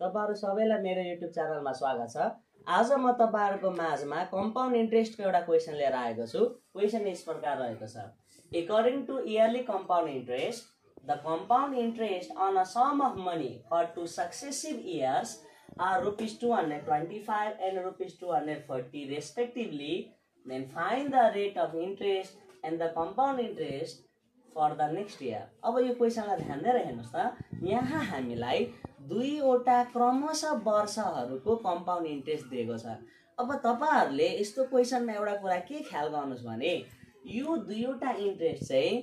तपाईँहरू सबैलाई मेरो युट्युब च्यानलमा स्वागत छ। आज म तपाईँहरूको माझमा कम्पाउन्ड इन्ट्रेस्टको एउटा क्वेसन लिएर आएको छु। क्वेसन यस प्रकार रहेको छ। According to yearly compound interest the compound interest on a sum of money for two successive years are rupees two hundred twenty five and rupees two hundred forty respectively then find the rate of interest and the compound interest for the next year अब यो क्वेसनलाई ध्यान दिएर हेर्नुहोस् त। यहाँ हामीलाई दुईवटा क्रमशः वर्षहरूको कम्पाउन्ड इन्ट्रेस्ट दिएको छ। अब तपाईँहरूले यस्तो क्वेसनमा एउटा कुरा के ख्याल गर्नुहोस् भने यो दुईवटा इन्ट्रेस्ट चाहिँ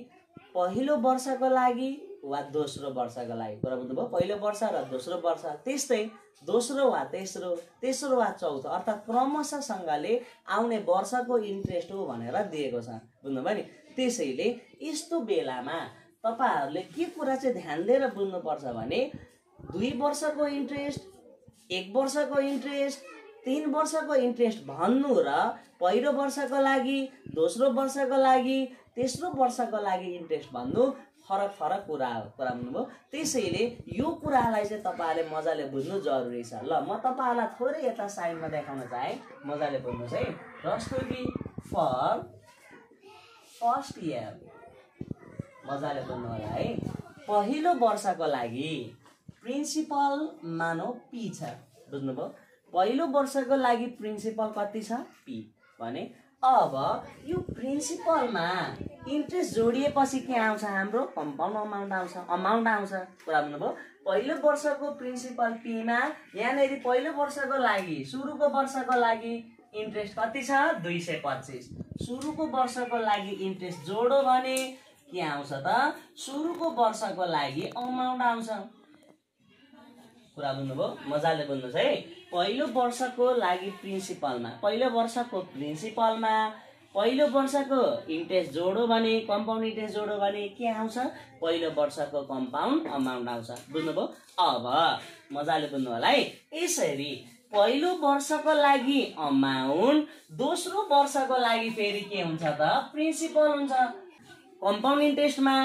पहिलो वर्षको लागि वा दोस्रो वर्षको लागि कुरा बुझ्नुभयो? पहिलो वर्ष र दोस्रो वर्ष त्यस्तै दोस्रो वा तेस्रो तेस्रो वा चौथो अर्थात् क्रमशःसँगले आउने वर्षको इन्ट्रेस्ट हो भनेर दिएको छ। बुझ्नुभयो नि? त्यसैले यस्तो बेलामा तपाईँहरूले के कुरा चाहिँ ध्यान दिएर बुझ्नुपर्छ भने दुई वर्षको इन्ट्रेस्ट एक वर्षको इन्ट्रेस्ट तिन वर्षको इन्ट्रेस्ट भन्नु र पहिलो वर्षको लागि दोस्रो वर्षको लागि तेस्रो वर्षको लागि इन्ट्रेस्ट भन्नु फरक फरक कुरा कुरा बुझ्नुभयो त्यसैले यो कुरालाई चाहिँ तपाईँहरूले मजाले बुझ्नु जरुरी छ। ल म तपाईँहरूलाई थोरै यता साइडमा देखाउन चाहेँ। मजाले बुझ्नुहोस् है। जस्तो कि फर फर्स्ट इयर मजाले बुझ्नु होला है। पहिलो वर्षको लागि प्रिन्सिपल मानौ पी छ। बुझ्नुभयो? पहिलो वर्षको लागि प्रिन्सिपल कति छ? पी। भने अब यो प्रिन्सिपलमा इन्ट्रेस्ट जोडिएपछि के आउँछ हाम्रो? कम्पाउन्ड अमाउन्ट आउँछ। अमाउन्ट आउँछ। कुरा बुझ्नुभयो? पहिलो वर्षको प्रिन्सिपल पीमा यहाँनिर पहिलो वर्षको लागि सुरुको वर्षको लागि इन्ट्रेस्ट कति छ? दुई सय पच्चिस। सुरुको वर्षको लागि इन्ट्रेस्ट जोडो भने के आउँछ त? सुरुको वर्षको लागि अमाउन्ट आउँछ। कुरा बुझ्नुभयो मजाले बुझ्नुहोस् है। पहिलो वर्षको लागि प्रिन्सिपलमा पहिलो वर्षको प्रिन्सिपलमा पहिलो वर्षको इन्ट्रेस्ट जोडो भने कम्पाउन्ड इन्ट्रेस्ट जोडो भने के आउँछ? पहिलो वर्षको कम्पाउन्ड अमाउन्ट आउँछ। बुझ्नुभयो? अब मजाले बुझ्नु होला है। यसरी पहिलो वर्षको लागि अमाउन्ट दोस्रो वर्षको लागि फेरि के हुन्छ त? प्रिन्सिपल हुन्छ। कम्पाउन्ड इन्ट्रेस्टमा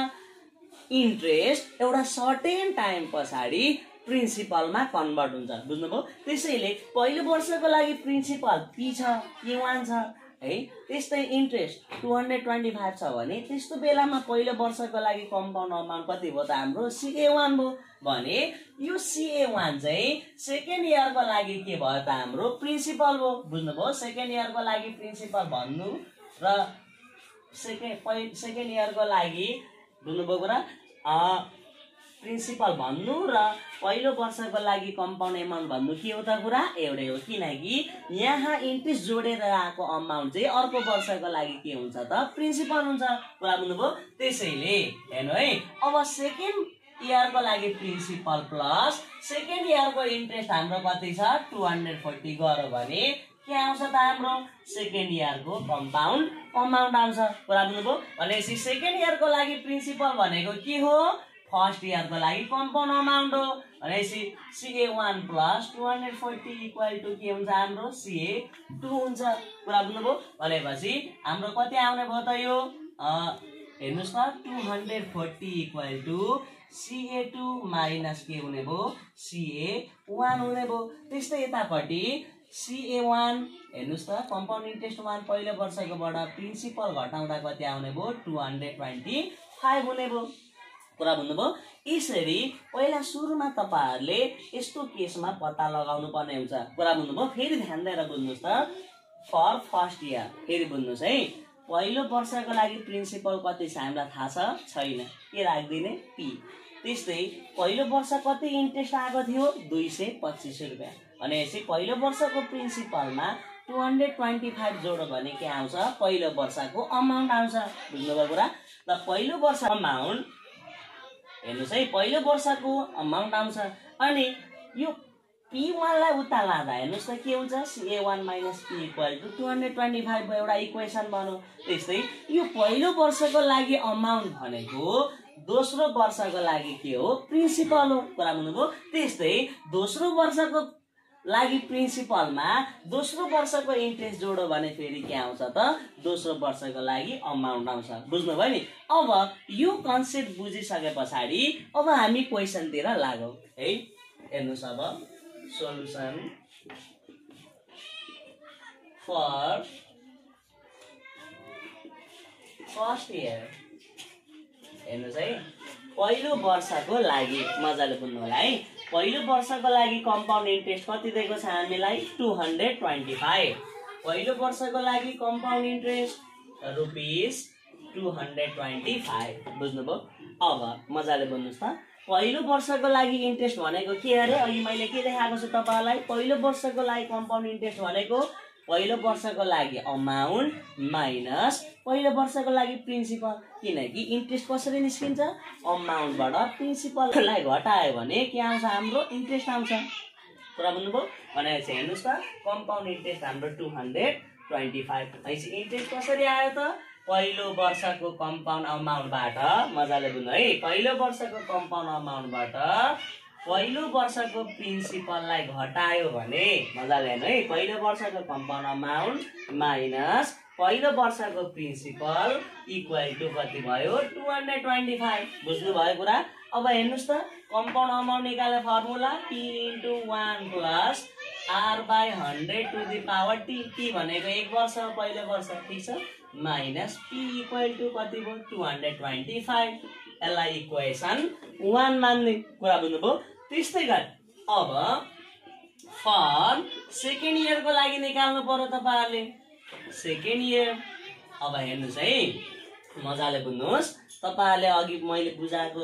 इन्ट्रेस्ट एउटा सर्टेन टाइम पछाडि प्रिन्सिपलमा कन्भर्ट हुन्छ बुझ्नुभयो? त्यसैले पहिलो वर्षको लागि प्रिन्सिपल पी छ के वान छ है? त्यस्तै interest two hundred twenty five छ भने त्यस्तो बेलामा पहिलो वर्षको लागि कम्पाउन्ड अमाउन्ट कति भयो त हाम्रो सिए वान भयो। भने यो सिए वान चाहिँ सेकेन्ड इयरको लागि के भयो त हाम्रो प्रिन्सिपल भयो बुझ्नुभयो? सेकेन्ड इयरको लागि प्रिन्सिपल भन्नु र सेकेन्ड पहि सेकेन्ड इयरको लागि बुझ्नुभयो कुरा? प्रिन्सिपल भन्नु र पहिलो वर्षको लागि कम्पाउन्ड एमाउन्ट भन्नु के हो त कुरा? एउटै हो। किनकि यहाँ इन्ट्रेस्ट जोडेर आएको अमाउन्ट चाहिँ अर्को वर्षको लागि के हुन्छ त? प्रिन्सिपल हुन्छ। कुरा बुझ्नुभयो? त्यसैले हेर्नु है। अब सेकेन्ड इयरको लागि प्रिन्सिपल प्लस सेकेन्ड इयरको इन्ट्रेस्ट हाम्रो कति छ? टु हन्ड्रेड फोर्टी गऱ्यो भने के आउँछ त हाम्रो? सेकेन्ड इयरको कम्पाउन्ड अमाउन्ट आउँछ। कुरा बुझ्नुभयो? भनेपछि सेकेन्ड इयरको लागि प्रिन्सिपल भनेको के हो? फर्स्ट इयरको लागि कम्पाउन्ड अमाउन्ट हो भनेपछि CA one plus two hundred forty equal to के हुन्छ हाम्रो? सिए टू हुन्छ। कुरा बुझ्नुभयो? भनेपछि हाम्रो कति आउने भयो त यो? हेर्नुहोस् त two hundred forty equal to CA two minus के हुने भयो? सिए वान हुने भयो। त्यस्तै यतापट्टि सिए वान हेर्नुहोस् त कम्पाउन्ड इन्ट्रेस्ट वान पहिलो वर्षकोबाट प्रिन्सिपल घटाउँदा कति आउने भयो? टु हन्ड्रेड ट्वेन्टी फाइभ हुने भयो। कुरा बुझ्नुभयो यसरी पहिला सुरुमा तपाईँहरूले यस्तो केसमा पत्ता लगाउनु पर्ने हुन्छ। कुरा बुझ्नुभयो फेरि ध्यान दिएर बुझ्नुहोस् त। फर फर्स्ट इयर फेरि बुझ्नुहोस् है। पहिलो वर्षको लागि प्रिन्सिपल कति छ हामीलाई थाहा छ? छैन। के राखिदिने? पी त्यस्तै पहिलो वर्ष कति इन्ट्रेस्ट आएको थियो? दुई सय पच्चिस रुपियाँ। भनेपछि पहिलो वर्षको प्रिन्सिपलमा टु हन्ड्रेड ट्वेन्टी फाइभ जोडो भने के आउँछ? पहिलो वर्षको अमाउन्ट आउँछ। बुझ्नुभयो कुरा? र पहिलो वर्ष अमाउन्ट हेर्नुहोस् है पहिलो वर्षको अमाउन्ट आउँछ। अनि यो पी वानलाई उता लाँदा हेर्नुहोस् त के हुन्छ? CA one minus P equal to two hundred twenty five एउटा इक्वेसन बनाऊ त्यस्तै यो पहिलो वर्षको लागि अमाउन्ट भनेको दोस्रो वर्षको लागि के हो? प्रिन्सिपल हो। कुरा बुझ्नुभयो? त्यस्तै दोस्रो वर्षको लागि प्रिन्सिपलमा दोस्रो वर्षको इन्ट्रेस्ट जोडो भने फेरि के आउँछ त? दोस्रो वर्षको लागि अमाउन्ट आउँछ। बुझ्नुभयो नि? अब यो कन्सेप्ट बुझिसके पछाडि अब हामी क्वेसनतिर लागौँ। है हेर्नुहोस् अब। Solution for फर्स्ट इयर हेर्नुहोस् है पहिलो वर्षको लागि मजाले बुझ्नु होला है। पहिलो वर्षको लागि कम्पाउन्ड इन्ट्रेस्ट कति दिएको छ हामीलाई? टु हन्ड्रेड ट्वेन्टी फाइभ पहिलो वर्षको लागि compound interest rupees two hundred twenty five बुझ्नुभयो? अब मजाले बुझ्नुहोस् त। पहिलो वर्षको लागि इन्ट्रेस्ट भनेको के अरे? अघि मैले के देखाएको छु तपाईँहरूलाई? पहिलो वर्षको लागि कम्पाउन्ड इन्ट्रेस्ट भनेको पहिलो वर्षको लागि अमाउन्ट माइनस पहिलो वर्षको लागि प्रिन्सिपल। किनकि इन्ट्रेस्ट कसरी निस्किन्छ? अमाउन्टबाट प्रिन्सिपललाई घटायो भने के आउँछ? हाम्रो इन्ट्रेस्ट आउँछ। कुरा बुझ्नुभयो? भनेपछि हेर्नुहोस् त कम्पाउन्ड इन्ट्रेस्ट हाम्रो टु हन्ड्रेड ट्वेन्टी फाइभ। भनेपछि इन्ट्रेस्ट कसरी आयो त? पहिलो वर्षको कम्पाउन्ड अमाउन्टबाट मजाले बुझ्नु है। पहिलो वर्षको कम्पाउन्ड अमाउन्टबाट पहिलो वर्षको प्रिन्सिपललाई घटायो भने मजाले हेर्नु है। पहिलो वर्षको कम्पाउन्ड अमाउन्ट माइनस पहिलो वर्षको प्रिन्सिपल इक्वल टु कति भयो? टु हन्ड्रेड ट्वेन्टी फाइभ बुझ्नुभयो कुरा? अब हेर्नुहोस् त कम्पाउन्ड अमाउन्ट निकाले formula T into one plus R by hundred to the power T T भनेको एक वर्ष पहिलो वर्ष ठिक छ? माइनस पी इक्वल टु कति भयो? टु हन्ड्रेड ट्वेन्टी फाइभ यसलाई इक्वेसन वान मान्ने कुरा बुझ्नुभयो। त्यस्तै गरी। अब फर सेकेन्ड इयरको लागि निकाल्नु पर्यो तपाईँहरूले। Second year. अब हेर्नुहोस् है मजाले बुझ्नुहोस्। तपाईँहरूले अघि मैले बुझाएको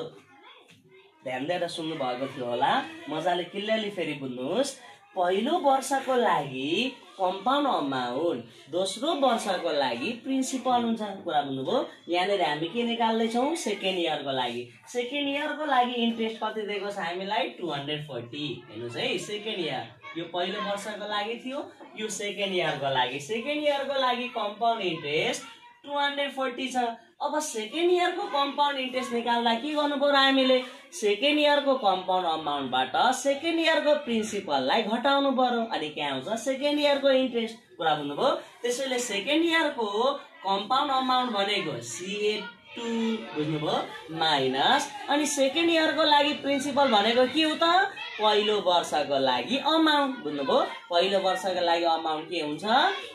ध्यान दिएर सुन्नु भएको थियो होला। मजाले क्लियरली फेरि बुझ्नुहोस्। पहिलो वर्षको लागि कम्पाउन्ड अमाउन्ट दोस्रो वर्षको लागि प्रिन्सिपल हुन्छ कुरा बुझ्नुभयो। यहाँनिर हामी के निकाल्दैछौँ? सेकेन्ड इयरको लागि। सेकेन्ड इयरको लागि इन्ट्रेस्ट कति दिएको छ हामीलाई? टु हन्ड्रेड फोर्टी हेर्नुहोस् है सेकेन्ड इयर यो पहिलो वर्षको लागि थियो यो सेकेन्ड इयरको लागि। सेकेन्ड इयरको लागि compound interest two hundred forty छ। अब सेकेन्ड इयरको कम्पाउन्ड इन्ट्रेस्ट निकाल्दा के गर्नु पर्यो हामीले? सेकेन्ड इयरको कम्पाउन्ड अमाउन्टबाट सेकेन्ड इयरको प्रिन्सिपललाई घटाउनु पर्यो। अनि के आउँछ सेकेन्ड इयरको इन्ट्रेस्ट कुरा बुझ्नुभयो। त्यसैले सेकेन्ड इयरको कम्पाउन्ड अमाउन्ट भनेको सिए टू बुझ्नुभयो माइनस अनि सेकेन्ड इयरको लागि प्रिन्सिपल भनेको के हो त? पहिलो वर्षको लागि अमाउन्ट बुझ्नुभयो पहिलो वर्षको लागि अमाउन्ट के हुन्छ?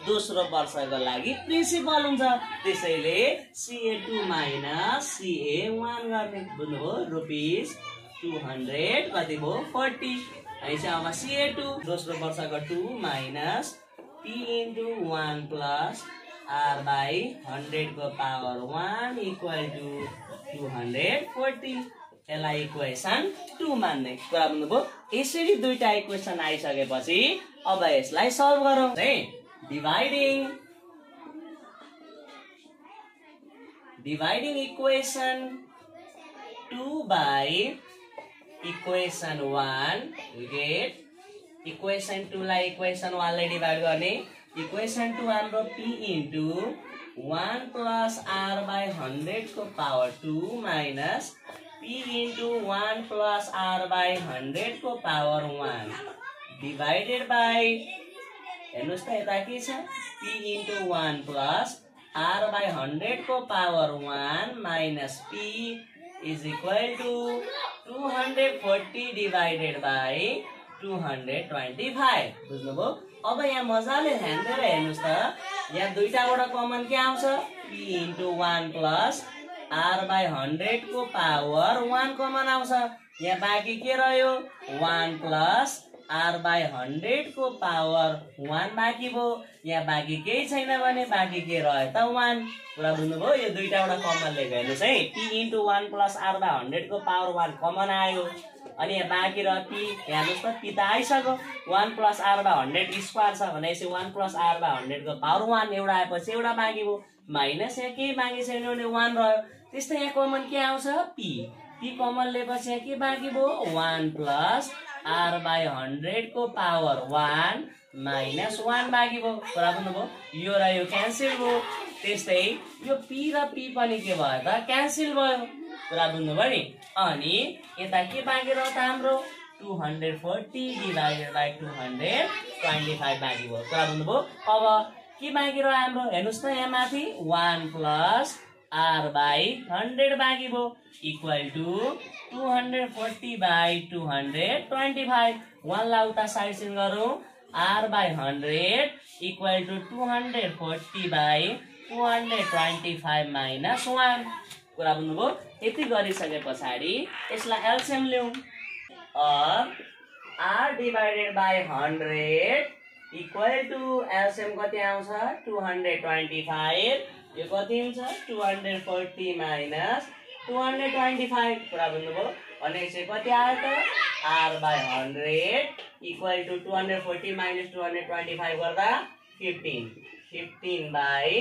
दोस्रो वर्षको लागि प्रिन्सिपल हुन्छ। त्यसैले सिए टू माइनस सिए वान गर्ने बुझ्नुभयो रुपिस टु हन्ड्रेड कति भयो? फोर्टी भनेपछि अब सिए टू दोस्रो वर्षको two minus P into one plus R by हन्ड्रेडको power one equal to two hundred forty यसलाई इक्वेसन टू मान्ने। कुरा बुझ्नुभयो? यसरी दुईटा इक्वेसन आइसकेपछि अब यसलाई सल्भ गरौँ। है? Dividing dividing equation two by equation one get equation टूलाई equation वानले डिभाइड गर्ने। इक्वेसन टू हाम्रो P into one plus R by हन्ड्रेडको power two minus P into one plus R by हन्ड्रेडको power one divided by हेर्नुहोस् त के P into one plus R by हन्ड्रेडको power one minus P is equal to two hundred forty divided by two hundred twenty five बुझ्नुभयो? अब यहाँ मजाले ध्यान दिएर हेर्नुहोस् त। यहाँ दुईवटाबाट कमन के आउँछ? P into one plus R by हन्ड्रेडको power one common आउँछ। यहाँ बाँकी के रह्यो? वान प्लस आर बाई हन्ड्रेडको पावर वान बाँकी भयो। यहाँ बाँकी केही छैन भने बाँकी के रह्यो त वान कुरा बुझ्नुभयो? यो दुईवटाबाट कमन लिएको हेर्नुहोस् है। P into one plus R by हन्ड्रेडको power one common आयो। अनि यहाँ बाँकी र पी हेर्नुहोस् त पी त आइसक्यो। One plus R by hundred square छ भनेपछि वान प्लस आर बाई हन्ड्रेडको पावर वान एउटा आएपछि एउटा बाँकी भयो माइनस यहाँ केही बाँकी छैन भने वान रह्यो। त्यस्तै यहाँ कमन के आउँछ? पी पी कमन लिएपछि यहाँ के बाँकी भयो वान प्लस आर बाई हन्ड्रेडको पावर वान माइनस वान बाँकी भयो कुरा बुझ्नुभयो यो र यो क्यान्सल भयो। त्यस्तै यो पी र पी पनि के भयो त? क्यान्सल भयो। कुरा बुझ्नुभयो नि? अनि यता के बाँकी रह्यो त हाम्रो? Two hundred forty divided by two hundred twenty five बाँकी भयो। कुरा बुझ्नुभयो? अब के बाँकी रह्यो हाम्रो? हेर्नुहोस् त यहाँ माथि। One plus R by hundred बाँकी भयो। Equal to two hundred forty by two hundred twenty five वानलाई उता साइड सिन गरौँ। R by hundred equal to two hundred forty by two hundred twenty five minus one कुरा बुझ्नुभयो? यति गरिसके पछाडि यसलाई एल्सियम ल्याउँ। Or R divided by hundred equal to LCM कति आउँछ? Two hundred twenty five. यो कति हुन्छ? Two hundred forty minus two hundred twenty five. कुरा बुझ्नुभयो? भनेपछि कति आयो त? R by hundred equal to two hundred forty minus two hundred twenty five गर्दा fifteen. Fifteen by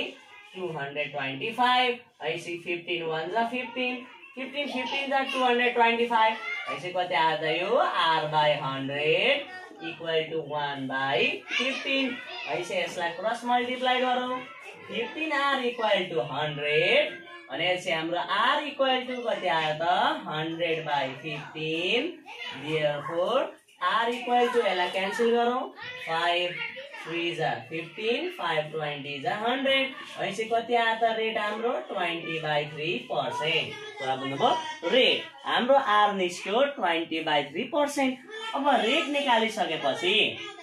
two hundred twenty five. ऐसी फिफ्टिन वान जा फिफ्टिन फिफ्टिन फिफ्टिन जा टु हन्ड्रेड ट्वेन्टी फाइभ ऐसे कति आयो त यो R by hundred equal to one by fifteen ऐसे यसलाई क्रस मल्टिप्लाई गरौँ fifteen R equal to hundred भनेपछि हाम्रो आर इक्वल टु कति आयो त hundred by fifteen therefore R equal to यसलाई क्यान्सल गरौँ फाइभ थ्री जा फिफ्टिन फाइभ ट्वेन्टी जा हन्ड्रेड कति आयो रेट हाम्रो ट्वेन्टी बाई थ्री पर्सेन्ट बुझ्नुभयो रेट हाम्रो आर निस्क्यो ट्वेन्टी बाई थ्री पर्सेन्ट अब रेट निकालिसकेपछि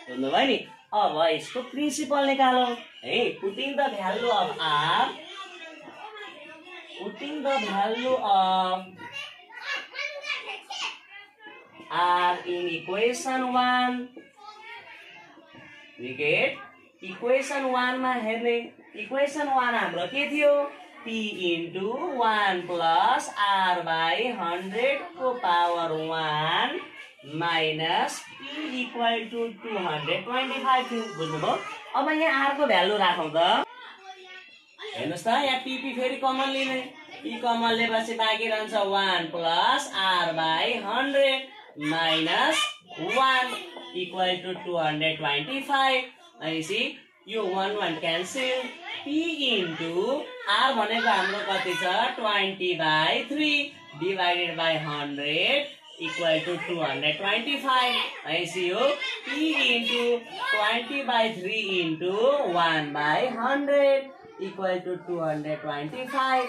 बुझ्नुभयो नि? अब यसको प्रिन्सिपल निकालौँ। है putting the value of value of r in equation 1 we get equation 1 मा हेर्ने equation 1 हाम्रो के थियो? P into 1 plus r by 100 को power 1 minus p equal to 225 थियो। बुझ्नुभयो? अब यहाँ r को भ्यालु राखौँ त। हेर्नुहोस् त यहाँ पिपी फेरि कमन लिने। पी कमन लिएपछि बाँकी रहन्छ one plus R by hundred minus one hundred twenty five भनेपछि यो one one cancel P into R भनेको हाम्रो कति छ? Twenty by three divided by hundred equal to two hundred twenty five भनेपछि यो P into twenty by three into one by hundred equal to two hundred twenty five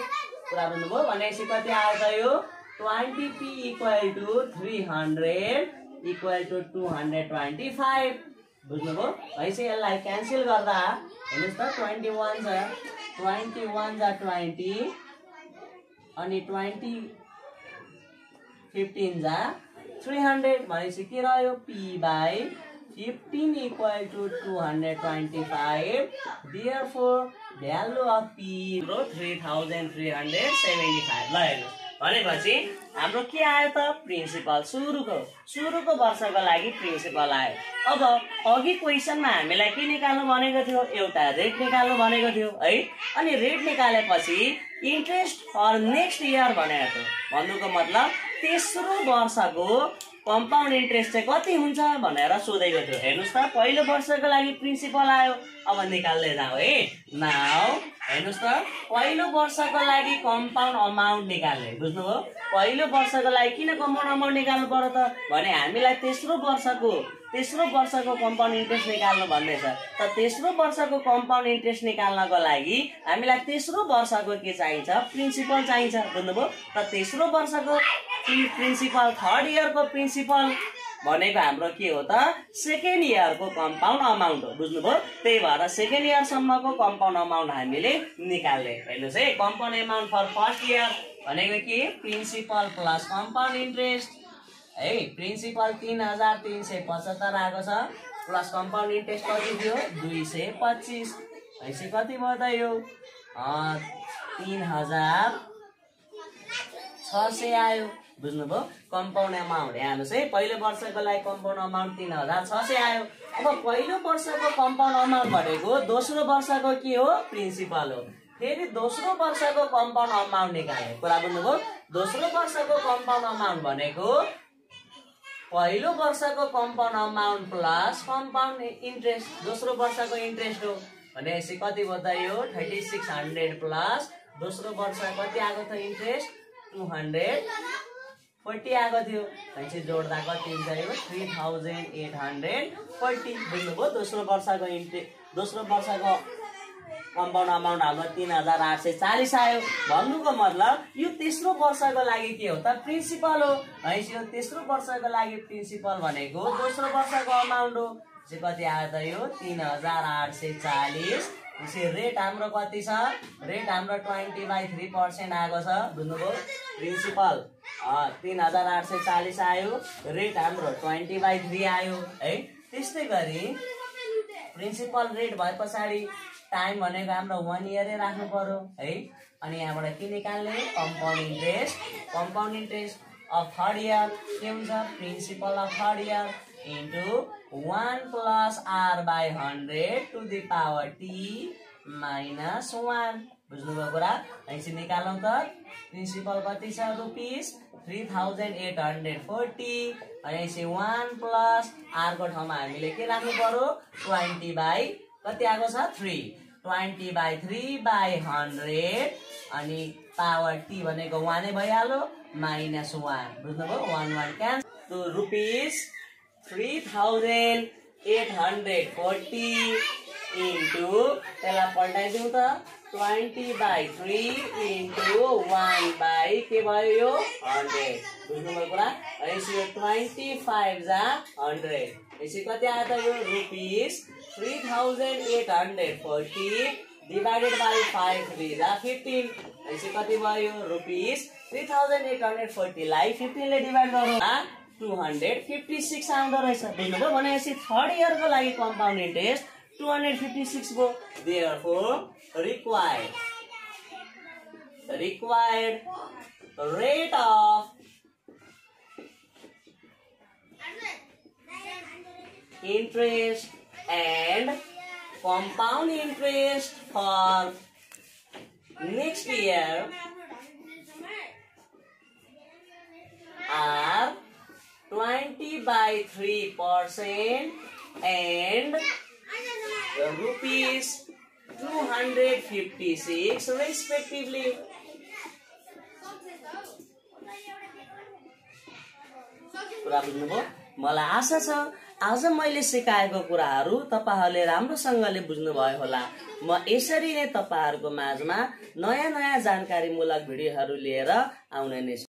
कुरा बुझ्नुभयो भनेपछि कति आयो त यो? Twenty P equal to three hundred equal to two hundred twenty five बुझ्नुभयो भनेपछि यसलाई क्यान्सल गर्दा हेर्नुहोस् त ट्वेन्टी वान छ ट्वेन्टी वान जा ट्वेन्टी अनि ट्वेन्टी फिफ्टिन जा थ्री हन्ड्रेड भनेपछि के रह्यो P by fifteen equal to two hundred twenty five therefore value of P three thousand three hundred seventy five ल हेर्नुहोस् भनेपछि हाम्रो के आयो त? प्रिन्सिपल सुरुको सुरुको वर्षको लागि प्रिन्सिपल आयो। अब अघि क्वेसनमा हामीलाई के निकाल्नु भनेको थियो? एउटा रेट निकाल्नु भनेको थियो है? अनि रेट निकालेपछि इन्ट्रेस्ट फर नेक्स्ट इयर भनेको थियो। भन्नुको मतलब तेस्रो वर्षको कम्पाउन्ड इन्ट्रेस्ट चाहिँ कति हुन्छ भनेर सोधेको थियो। हेर्नुहोस् त पहिलो वर्षको लागि प्रिन्सिपल आयो। अब निकाल्दै जाऊ है। नाउ हेर्नुहोस् त पहिलो वर्षको लागि कम्पाउन्ड अमाउन्ट निकाल्ने। बुझ्नुभयो? पहिलो वर्षको लागि किन कम्पाउन्ड अमाउन्ट निकाल्नु पर्यो त? भने हामीलाई तेस्रो वर्षको तेस्रो वर्षको कम्पाउन्ड इन्ट्रेस्ट निकाल्नु भन्दैछ। त तेस्रो वर्षको कम्पाउन्ड इन्ट्रेस्ट निकाल्नको लागि हामीलाई तेस्रो वर्षको के चाहिन्छ? प्रिन्सिपल चाहिन्छ। बुझ्नुभयो? त तेस्रो वर्षको प्रिन्सिपल थर्ड इयरको प्रिन्सिपल भनेको हाम्रो के हो त? सेकेन्ड इयरको कम्पाउन्ड अमाउन्ट हो बुझ्नुभयो? त्यही भएर सेकेन्ड इयरसम्मको कम्पाउन्ड अमाउन्ट हामीले निकाल्ने हेर्नुहोस् है। Compound amount for first year भनेको के? प्रिन्सिपल प्लस कम्पाउन्ड इन्ट्रेस्ट है प्रिन्सिपल तिन हजार तिन सय पचहत्तर आएको छ। प्लस कम्पाउन्ड इन्ट्रेस्ट कति थियो? दुई सय पच्चिस। भनेपछि कति भयो त यो? तिन हजार छ सय आयो। बुझ्नुभयो? कम्पाउन्ड अमाउन्ट हेर्नुहोस् है पहिलो वर्षको लागि कम्पाउन्ड अमाउन्ट तिन हजार छ सय आयो। अब पहिलो वर्षको कम्पाउन्ड अमाउन्ट भनेको दोस्रो वर्षको के हो? प्रिन्सिपल हो। फेरि दोस्रो वर्षको कम्पाउन्ड अमाउन्ट निकाल्यो कुरा बुझ्नुभयो? दोस्रो वर्षको कम्पाउन्ड अमाउन्ट भनेको पहिलो वर्षको compound amount plus compound interest दोस्रो वर्षको इन्ट्रेस्ट हो। भनेपछि कति भयो त यो थर्टी सिक्स हन्ड्रेड प्लस दोस्रो वर्ष कति आएको थियो इन्ट्रेस्ट टु हन्ड्रेड फोर्टी आएको थियो। भनेपछि जोड्दा कति हुन्छ यो three thousand eight hundred forty बुझ्नुभयो दोस्रो वर्षको इन्ट्रे दोस्रो वर्षको कम्पाउन्ड अमाउन्ट हाम्रो तिन हजार आठ सय चालिस आयो। भन्नुको मतलब यो तेस्रो वर्षको लागि के हो त? प्रिन्सिपल हो। है यो तेस्रो वर्षको लागि प्रिन्सिपल भनेको दोस्रो वर्षको अमाउन्ट हो। कति आयो त यो? तिन हजार आठ सय चालिस। त्यसै रेट हाम्रो कति छ? रेट हाम्रो ट्वेन्टी बाई थ्री पर्सेन्ट आएको छ। बुझ्नुभयो? प्रिन्सिपल तिन हजार आठ सय चालिस आयो। रेट हाम्रो ट्वेन्टी बाई थ्री आयो। है? त्यस्तै गरी प्रिन्सिपल रेट भए पछाडि टाइम भनेको हाम्रो वान इयरै राख्नु पर्यो। है? अनि यहाँबाट के निकाल्ने? Compound interest compound interest of third year के हुन्छ? Principal of third year into one plus R by hundred to the power T minus one बुझ्नुभयो कुरा? भनेपछि निकालौँ त। प्रिन्सिपल कति छ rupees three thousand eight hundred forty भनेपछि वान प्लस आरको ठाउँमा हामीले के राख्नु पर्यो? ट्वेन्टी बाई कति आएको छ? Three twenty by three by hundred अनि पावर टी भनेको वानै भइहाल्यो। माइनस वान बुझ्नुभयो? One one cancel rupees three thousand eight hundred forty into त्यसलाई पल्टाइदिउँ त twenty by three into one by के भयो यो हन्ड्रेड बुझ्नुभयो कुरा यसो यो ट्वेन्टी फाइभ जा हन्ड्रेड यसो कति आयो त यो rupees three thousand eight hundred forty divided by five three जा फिफ्टिन यसो कति भयो rupees three thousand eight hundred फोर्टीलाई फिफ्टिनले डिभाइड गरौँ टु हन्ड्रेड फिफ्टी सिक्स आउँदो रहेछ। बुझ्नुभयो भनेपछि थर्ड इयरको लागि compound interest two hundred fifty six भयो therefore required required rate of interest and compound interest for next year 20 by 3 percent and rupees 256 respectively. कुरा बुझ्नुभयो मलाई आशा छ आज मैले सिकाएको कुराहरू तपाईँहरूले राम्रोसँगले बुझ्नुभयो होला म यसरी नै तपाईँहरूको माझमा नयाँ नयाँ जानकारीमूलक भिडियोहरू लिएर आउने नै छु